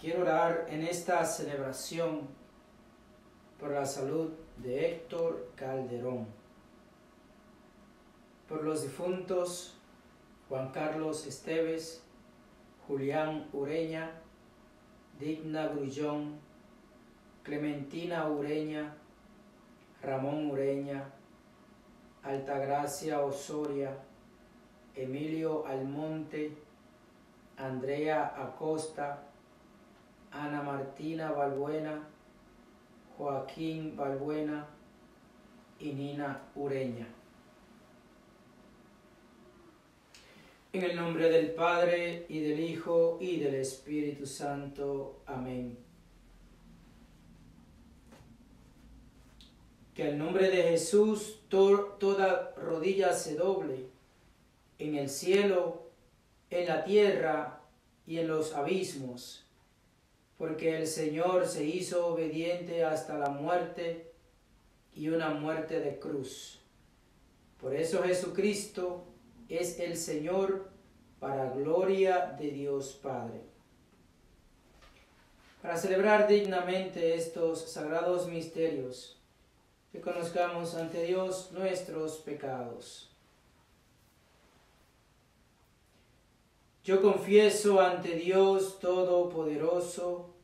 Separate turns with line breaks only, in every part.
Quiero orar en esta celebración por la salud de Héctor Calderón, por los difuntos Juan Carlos Esteves, Julián Ureña, Digna Grullón, Clementina Ureña, Ramón Ureña, Altagracia Osoria, Emilio Almonte, Andrea Acosta, Ana Martina Balbuena, Joaquín Balbuena y Nina Ureña. En el nombre del Padre y del Hijo y del Espíritu Santo. Amén. Que el nombre de Jesús toda rodilla se doble, en el cielo, en la tierra y en los abismos porque el Señor se hizo obediente hasta la muerte y una muerte de cruz. Por eso Jesucristo es el Señor para gloria de Dios Padre. Para celebrar dignamente estos sagrados misterios, reconozcamos ante Dios nuestros pecados. Yo confieso ante Dios Todopoderoso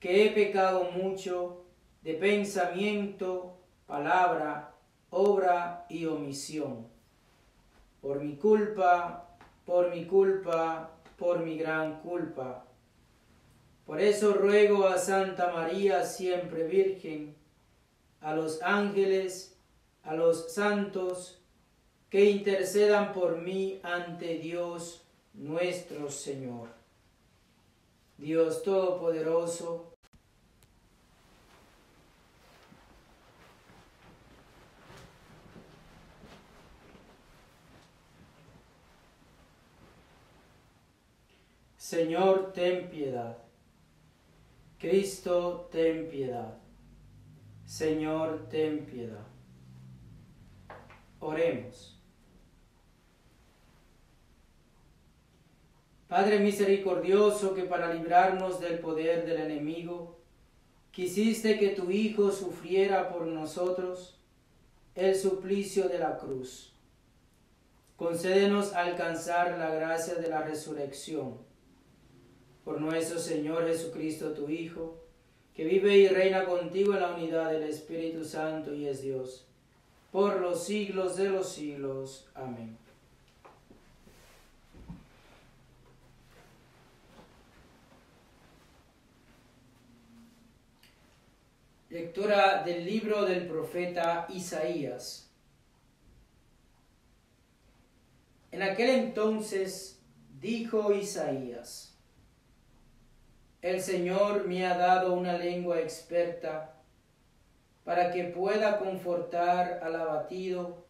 que he pecado mucho de pensamiento, palabra, obra y omisión. Por mi culpa, por mi culpa, por mi gran culpa. Por eso ruego a Santa María, siempre Virgen, a los ángeles, a los santos, que intercedan por mí ante Dios nuestro Señor. Dios Todopoderoso, Señor, ten piedad. Cristo, ten piedad. Señor, ten piedad. Oremos. Padre misericordioso, que para librarnos del poder del enemigo, quisiste que tu Hijo sufriera por nosotros el suplicio de la cruz. Concédenos alcanzar la gracia de la resurrección. Por nuestro Señor Jesucristo, tu Hijo, que vive y reina contigo en la unidad del Espíritu Santo y es Dios, por los siglos de los siglos. Amén. Lectura del libro del profeta Isaías. En aquel entonces dijo Isaías, el Señor me ha dado una lengua experta para que pueda confortar al abatido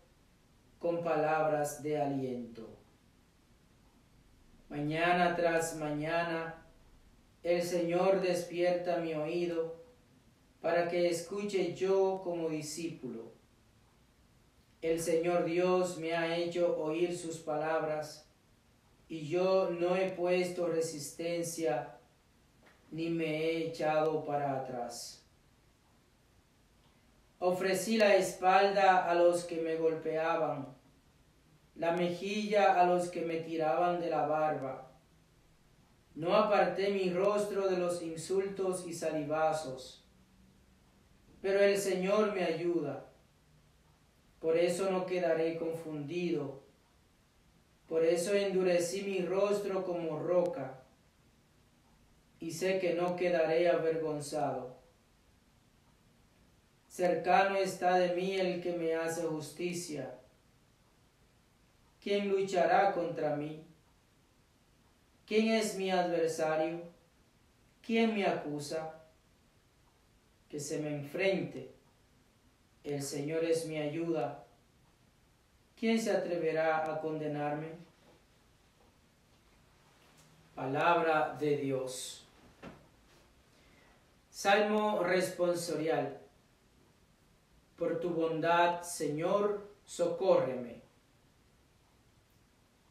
con palabras de aliento. Mañana tras mañana el Señor despierta mi oído para que escuche yo como discípulo. El Señor Dios me ha hecho oír sus palabras, y yo no he puesto resistencia ni me he echado para atrás. Ofrecí la espalda a los que me golpeaban, la mejilla a los que me tiraban de la barba. No aparté mi rostro de los insultos y salivazos pero el Señor me ayuda. Por eso no quedaré confundido. Por eso endurecí mi rostro como roca y sé que no quedaré avergonzado. Cercano está de mí el que me hace justicia. ¿Quién luchará contra mí? ¿Quién es mi adversario? ¿Quién me acusa? Que se me enfrente. El Señor es mi ayuda. ¿Quién se atreverá a condenarme? Palabra de Dios. Salmo responsorial. Por tu bondad, Señor, socórreme.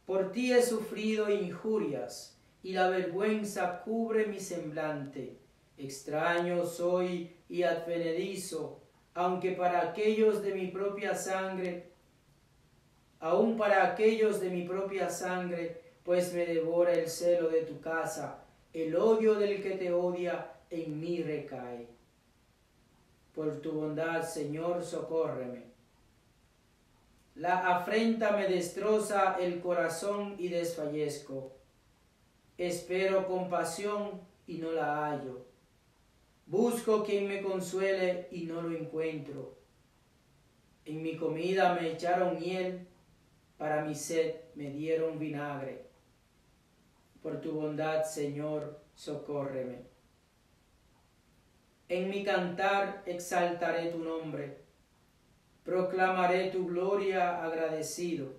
Por ti he sufrido injurias y la vergüenza cubre mi semblante. Extraño soy y advenedizo, aunque para aquellos de mi propia sangre, aun para aquellos de mi propia sangre, pues me devora el celo de tu casa, el odio del que te odia en mí recae. Por tu bondad, Señor, socórreme. La afrenta me destroza el corazón y desfallezco. Espero compasión y no la hallo. Busco quien me consuele y no lo encuentro. En mi comida me echaron miel, para mi sed me dieron vinagre. Por tu bondad, Señor, socórreme. En mi cantar exaltaré tu nombre, proclamaré tu gloria agradecido.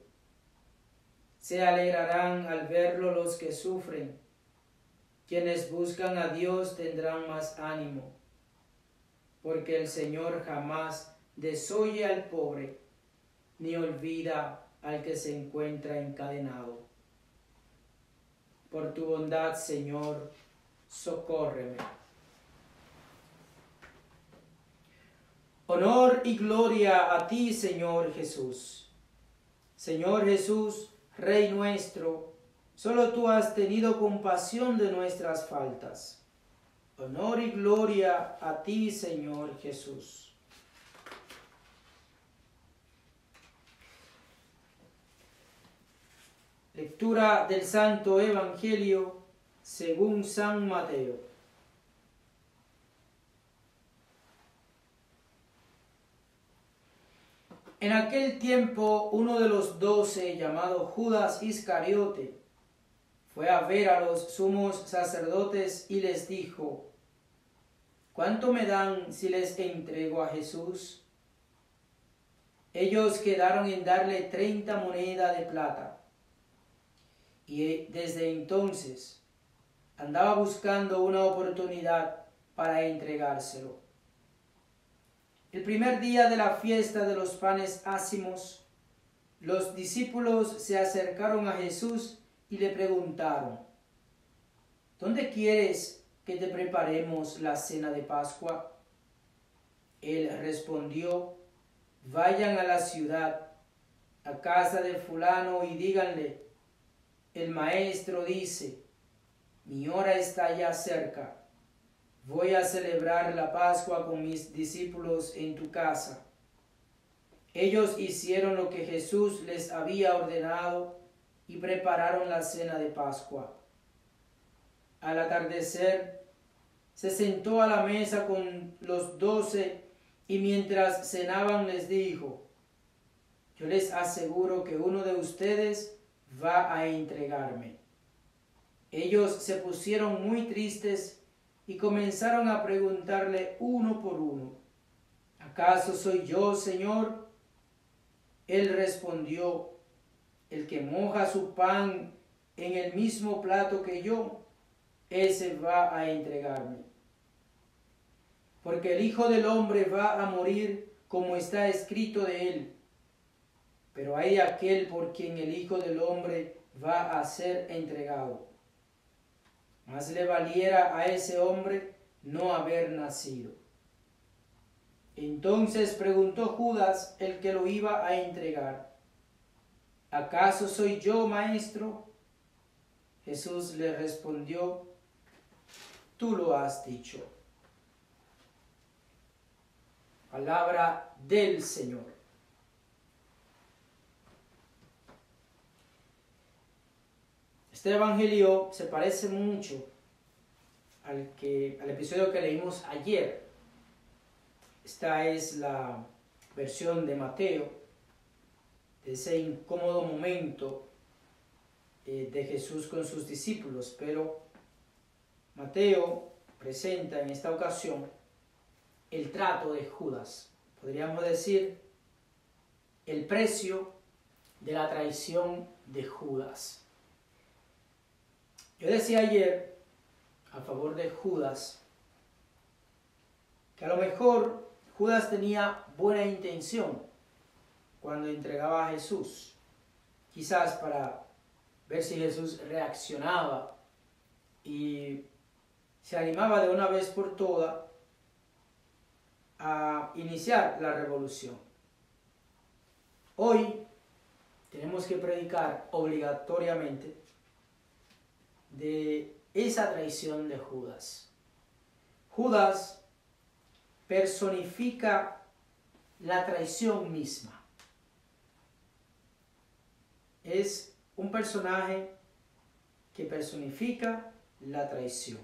Se alegrarán al verlo los que sufren, quienes buscan a Dios tendrán más ánimo, porque el Señor jamás desoye al pobre, ni olvida al que se encuentra encadenado. Por tu bondad, Señor, socórreme. Honor y gloria a ti, Señor Jesús. Señor Jesús, Rey nuestro, solo tú has tenido compasión de nuestras faltas. Honor y gloria a ti, Señor Jesús. Lectura del Santo Evangelio según San Mateo. En aquel tiempo uno de los doce, llamado Judas Iscariote, fue a ver a los sumos sacerdotes y les dijo, ¿cuánto me dan si les entrego a Jesús? Ellos quedaron en darle treinta monedas de plata. Y desde entonces andaba buscando una oportunidad para entregárselo. El primer día de la fiesta de los panes ácimos, los discípulos se acercaron a Jesús y le preguntaron, ¿Dónde quieres que te preparemos la cena de Pascua? Él respondió, vayan a la ciudad, a casa de fulano y díganle, el maestro dice, mi hora está ya cerca Voy a celebrar la Pascua con mis discípulos en tu casa. Ellos hicieron lo que Jesús les había ordenado y prepararon la cena de Pascua. Al atardecer, se sentó a la mesa con los doce y mientras cenaban les dijo, yo les aseguro que uno de ustedes va a entregarme. Ellos se pusieron muy tristes y comenzaron a preguntarle uno por uno, ¿acaso soy yo, Señor? Él respondió, el que moja su pan en el mismo plato que yo, ese va a entregarme. Porque el Hijo del Hombre va a morir como está escrito de él. Pero hay aquel por quien el Hijo del Hombre va a ser entregado. Más le valiera a ese hombre no haber nacido. Entonces preguntó Judas, el que lo iba a entregar, ¿acaso soy yo, maestro? Jesús le respondió, tú lo has dicho. Palabra del Señor. Este evangelio se parece mucho al, que, al episodio que leímos ayer. Esta es la versión de Mateo, ese incómodo momento eh, de Jesús con sus discípulos, pero Mateo presenta en esta ocasión el trato de Judas, podríamos decir el precio de la traición de Judas. Yo decía ayer, a favor de Judas, que a lo mejor Judas tenía buena intención cuando entregaba a Jesús, quizás para ver si Jesús reaccionaba y se animaba de una vez por todas a iniciar la revolución. Hoy tenemos que predicar obligatoriamente de esa traición de Judas. Judas personifica la traición misma. Es un personaje que personifica la traición.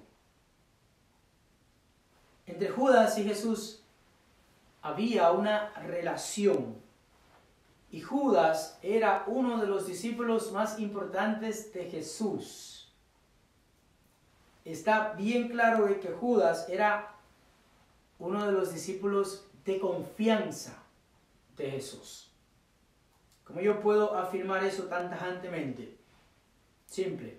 Entre Judas y Jesús había una relación y Judas era uno de los discípulos más importantes de Jesús. Está bien claro que Judas era uno de los discípulos de confianza de Jesús. ¿Cómo yo puedo afirmar eso tan tajantemente? Simple.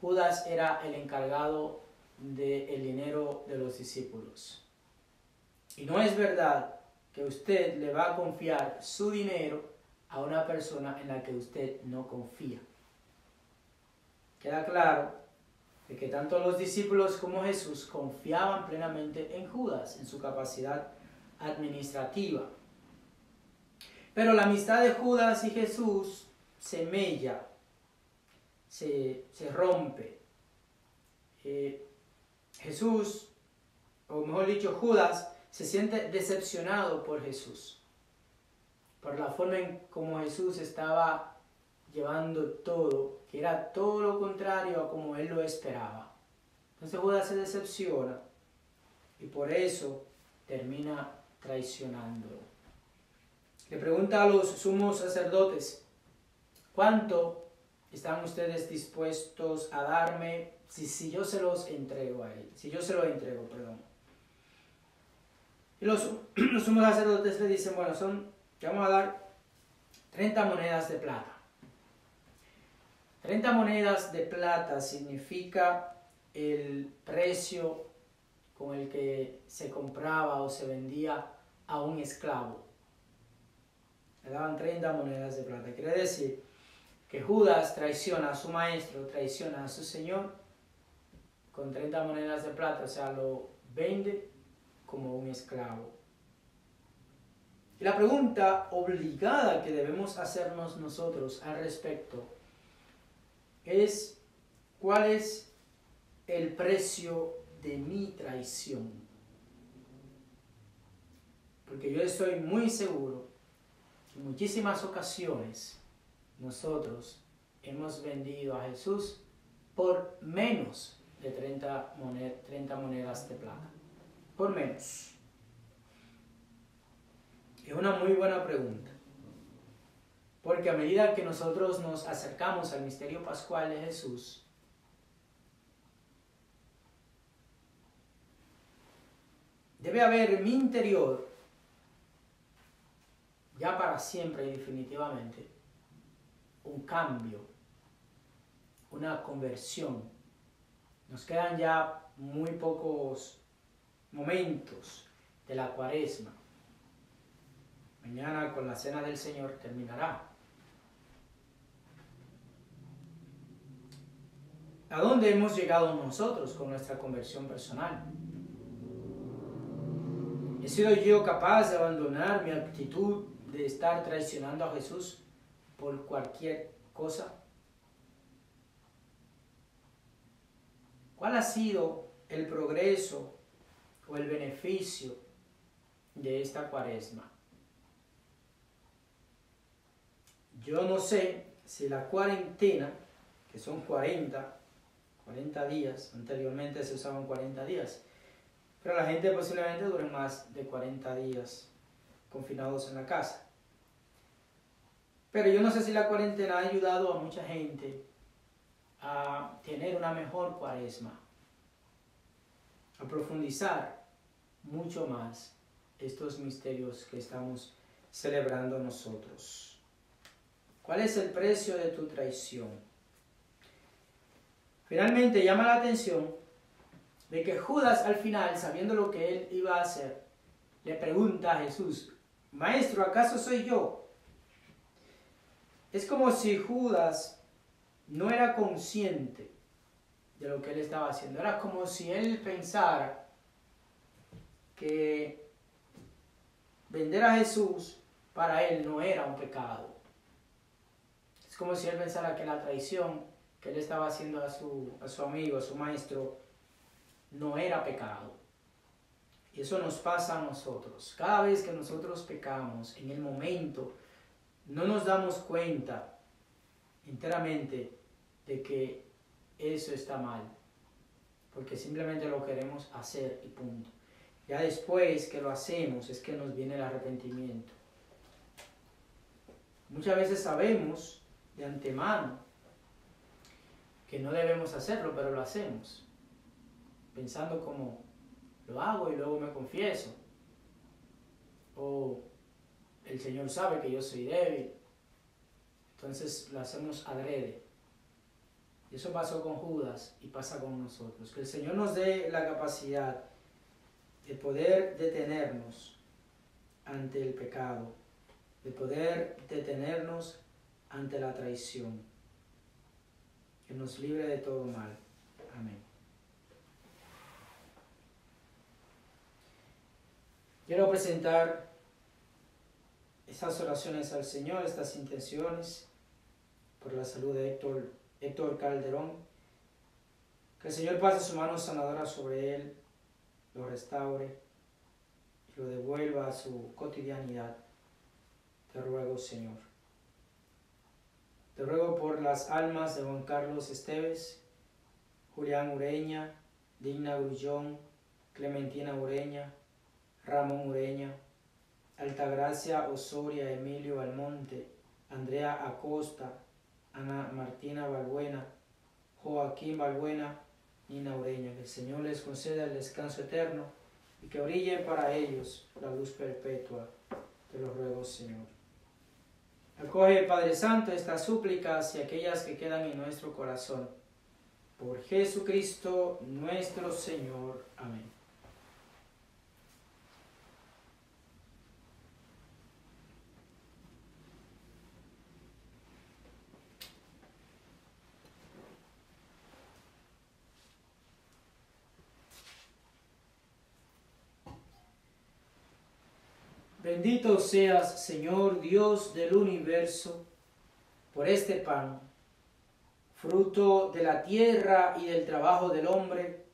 Judas era el encargado del dinero de los discípulos. Y no es verdad que usted le va a confiar su dinero a una persona en la que usted no confía. Queda claro de que tanto los discípulos como Jesús confiaban plenamente en Judas, en su capacidad administrativa. Pero la amistad de Judas y Jesús se mella, se, rompe. Eh, Jesús, o mejor dicho, Judas, se siente decepcionado por Jesús, por la forma en cómo Jesús estaba llevando todo, que era todo lo contrario a como él lo esperaba. Entonces Judas se decepciona y por eso termina traicionándolo. Le pregunta a los sumos sacerdotes, ¿cuánto están ustedes dispuestos a darme si, si yo se los entrego a él? Si yo se lo entrego, perdón. Y los, sumos sacerdotes le dicen, bueno, son, te vamos a dar 30 monedas de plata. 30 monedas de plata significa el precio con el que se compraba o se vendía a un esclavo le daban 30 monedas de plata. Quiere decir que Judas traiciona a su maestro, traiciona a su señor con 30 monedas de plata, o sea, lo vende como un esclavo. Y la pregunta obligada que debemos hacernos nosotros al respecto es, ¿cuál es el precio de mi traición? Porque yo estoy muy seguro en muchísimas ocasiones nosotros hemos vendido a Jesús por menos de 30, monedas de plata. Por menos. Es una muy buena pregunta. Porque a medida que nosotros nos acercamos al misterio pascual de Jesús, debe haber en mi interior ya para siempre y definitivamente, un cambio, una conversión. Nos quedan ya muy pocos momentos de la cuaresma. Mañana con la cena del Señor terminará. ¿A dónde hemos llegado nosotros con nuestra conversión personal? ¿He sido yo capaz de abandonar mi actitud de estar traicionando a Jesús por cualquier cosa? ¿Cuál ha sido el progreso o el beneficio de esta cuaresma? Yo no sé si la cuarentena, que son 40, 40 días, anteriormente se usaban 40 días, pero la gente posiblemente dure más de 40 días confinados en la casa. Pero yo no sé si la cuarentena ha ayudado a mucha gente a tener una mejor cuaresma, a profundizar mucho más estos misterios que estamos celebrando nosotros. ¿Cuál es el precio de tu traición? Finalmente llama la atención de que Judas al final, sabiendo lo que él iba a hacer, le pregunta a Jesús, Maestro, ¿acaso soy yo? Es como si Judas no era consciente de lo que él estaba haciendo. Era como si él pensara que vender a Jesús para él no era un pecado. Es como si él pensara que la traición que él estaba haciendo a su, a su amigo, a su maestro, no era pecado. Y eso nos pasa a nosotros. Cada vez que nosotros pecamos, en el momento, no nos damos cuenta enteramente de que eso está mal. Porque simplemente lo queremos hacer y punto. Ya después que lo hacemos es que nos viene el arrepentimiento. Muchas veces sabemos de antemano que no debemos hacerlo, pero lo hacemos. Pensando como, lo hago y luego me confieso. O el Señor sabe que yo soy débil. Entonces lo hacemos adrede. Y eso pasó con Judas y pasa con nosotros. Que el Señor nos dé la capacidad de poder detenernos ante el pecado, de poder detenernos ante la traición. Que nos libre de todo mal. Amén. Quiero presentar estas oraciones al Señor, estas intenciones, por la salud de Héctor, Héctor Calderón. Que el Señor pase su mano sanadora sobre él, lo restaure y lo devuelva a su cotidianidad. Te ruego, Señor. Te ruego por las almas de Juan Carlos Esteves, Julián Ureña, Digna Grullón, Clementina Ureña, Ramón Ureña, Altagracia Osoria, Emilio Almonte, Andrea Acosta, Ana Martina Balbuena, Joaquín Balbuena, Nina Ureña. Que el Señor les conceda el descanso eterno y que brille para ellos la luz perpetua. Te lo ruego, Señor. Acoge, Padre Santo, estas súplicas y aquellas que quedan en nuestro corazón. Por Jesucristo nuestro Señor. Amén. Bendito seas, Señor Dios del universo, por este pan, fruto de la tierra y del trabajo del hombre,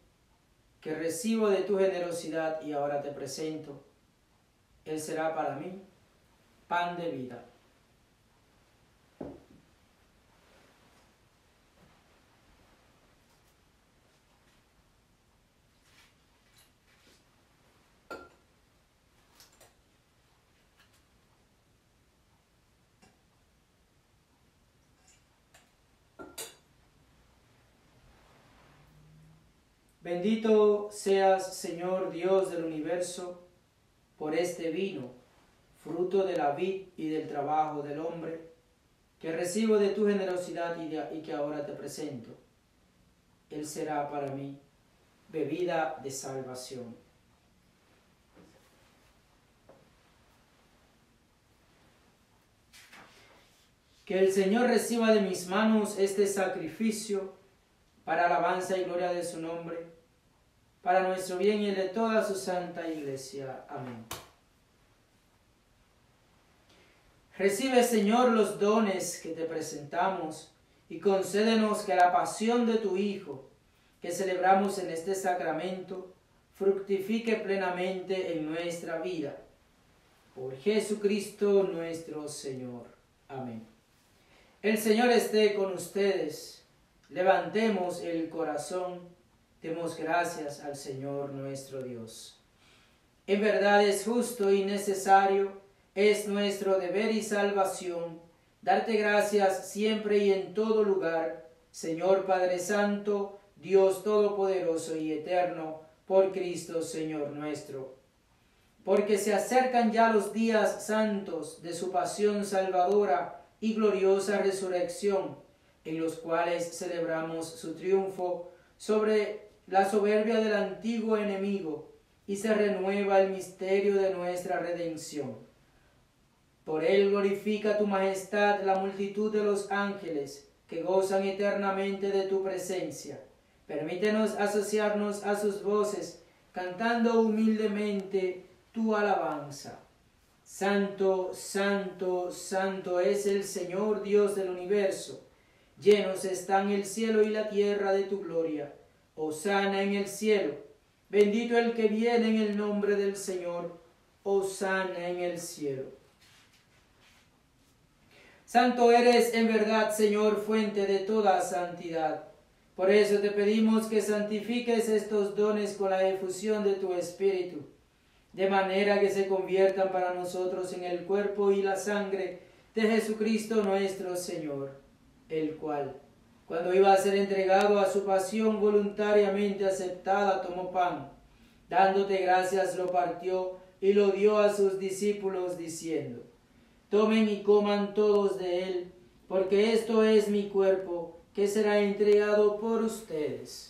que recibo de tu generosidad y ahora te presento. Él será para mí pan de vida. Bendito seas, Señor Dios del universo, por este vino, fruto de la vid y del trabajo del hombre, que recibo de tu generosidad y, que ahora te presento. Él será para mí bebida de salvación. Que el Señor reciba de mis manos este sacrificio para alabanza y gloria de su nombre para nuestro bien y el de toda su santa iglesia. Amén. Recibe, Señor, los dones que te presentamos y concédenos que la pasión de tu Hijo, que celebramos en este sacramento, fructifique plenamente en nuestra vida. Por Jesucristo nuestro Señor. Amén. El Señor esté con ustedes. Levantemos el corazón Demos gracias al Señor nuestro Dios. En verdad es justo y necesario, es nuestro deber y salvación, darte gracias siempre y en todo lugar, Señor Padre Santo, Dios Todopoderoso y Eterno, por Cristo Señor nuestro. Porque se acercan ya los días santos de su pasión salvadora y gloriosa resurrección, en los cuales celebramos su triunfo sobre la soberbia del antiguo enemigo y se renueva el misterio de nuestra redención. Por él glorifica tu majestad la multitud de los ángeles que gozan eternamente de tu presencia. Permítenos asociarnos a sus voces, cantando humildemente tu alabanza. Santo, santo, santo es el Señor Dios del universo. Llenos están el cielo y la tierra de tu gloria. Osana en el cielo. Bendito el que viene en el nombre del Señor. Osana en el cielo. Santo eres en verdad, Señor, fuente de toda santidad. Por eso te pedimos que santifiques estos dones con la efusión de tu Espíritu, de manera que se conviertan para nosotros en el cuerpo y la sangre de Jesucristo nuestro Señor, el cual, cuando iba a ser entregado a su pasión voluntariamente aceptada, tomó pan, dándote gracias lo partió y lo dio a sus discípulos diciendo, Tomen y coman todos de él, porque esto es mi cuerpo que será entregado por ustedes.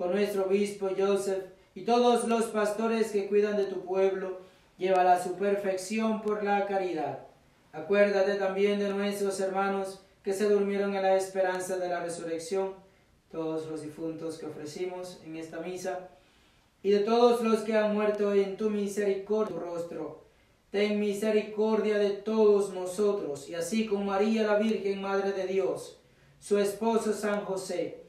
con nuestro obispo Joseph, y todos los pastores que cuidan de tu pueblo, llévala a su perfección por la caridad. Acuérdate también de nuestros hermanos que se durmieron en la esperanza de la resurrección, todos los difuntos que ofrecimos en esta misa, y de todos los que han muerto en tu misericordia, rostro. Ten misericordia de todos nosotros, y así como María la Virgen, Madre de Dios, su esposo San José,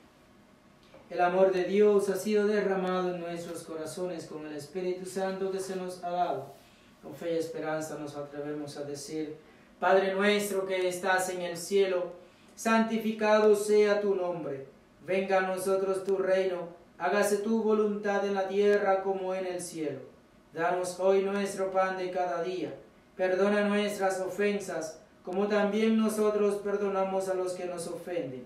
El amor de Dios ha sido derramado en nuestros corazones con el Espíritu Santo que se nos ha dado. Con fe y esperanza nos atrevemos a decir, Padre nuestro que estás en el cielo, santificado sea tu nombre, venga a nosotros tu reino hágase tu voluntad en la tierra como en el cielo. Danos hoy nuestro pan de cada día. Perdona nuestras ofensas, como también nosotros perdonamos a los que nos ofenden.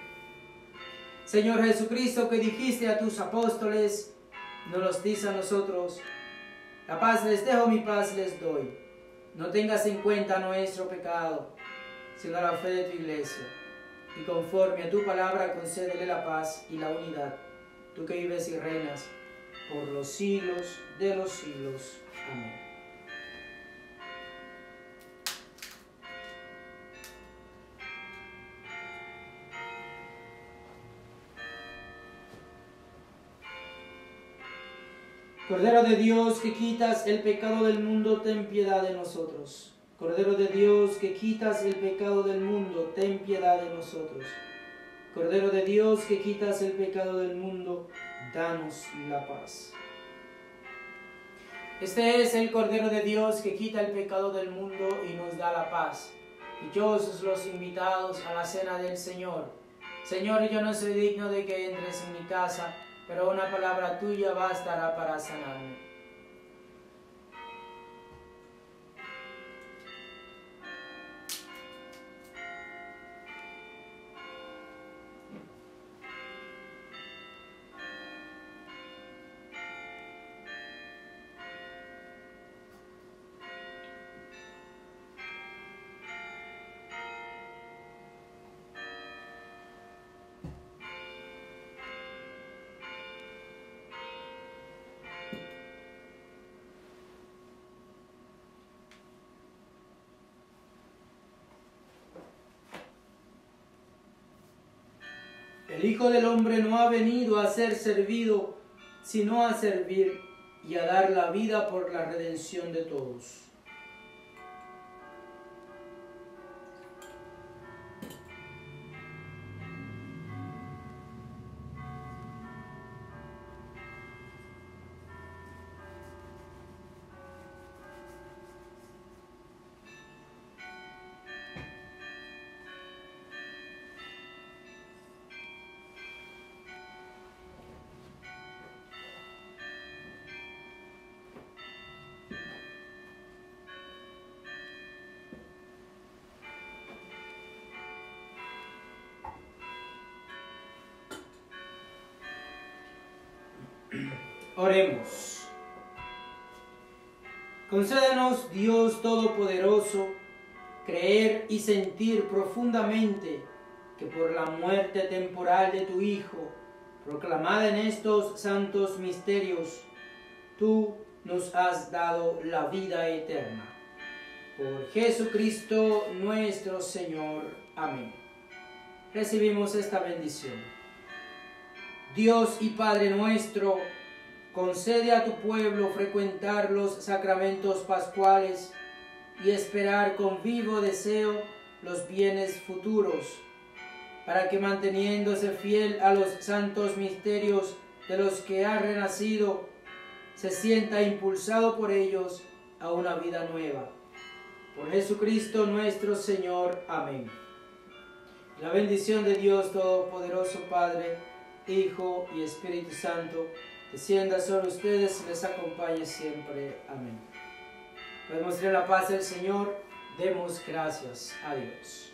Señor Jesucristo, que dijiste a tus apóstoles, no los dice a nosotros, la paz les dejo, mi paz les doy. No tengas en cuenta nuestro pecado, sino la fe de tu iglesia. Y conforme a tu palabra, concédele la paz y la unidad. Tú que vives y reinas por los siglos de los siglos. Amén. Cordero de Dios que quitas el pecado del mundo, ten piedad de nosotros. Cordero de Dios que quitas el pecado del mundo, ten piedad de nosotros. Cordero de Dios que quitas el pecado del mundo, danos la paz. Este es el Cordero de Dios que quita el pecado del mundo y nos da la paz. Dichosos los invitados a la cena del Señor. Señor, yo no soy digno de que entres en mi casa, pero una palabra tuya bastará para sanarme. El Hijo del Hombre no ha venido a ser servido, sino a servir y a dar la vida por la redención de todos. Oremos. Concédenos, Dios Todopoderoso, creer y sentir profundamente que por la muerte temporal de tu Hijo, proclamada en estos santos misterios, tú nos has dado la vida eterna. Por Jesucristo nuestro Señor. Amén. Recibimos esta bendición. Dios y Padre nuestro, concede a tu pueblo frecuentar los sacramentos pascuales y esperar con vivo deseo los bienes futuros, para que manteniéndose fiel a los santos misterios de los que ha renacido, se sienta impulsado por ellos a una vida nueva. Por Jesucristo nuestro Señor. Amén. La bendición de Dios Todopoderoso Padre, Hijo y Espíritu Santo, descienda sobre ustedes y les acompañe siempre. Amén. Podemos tener la paz del Señor. Demos gracias a Dios.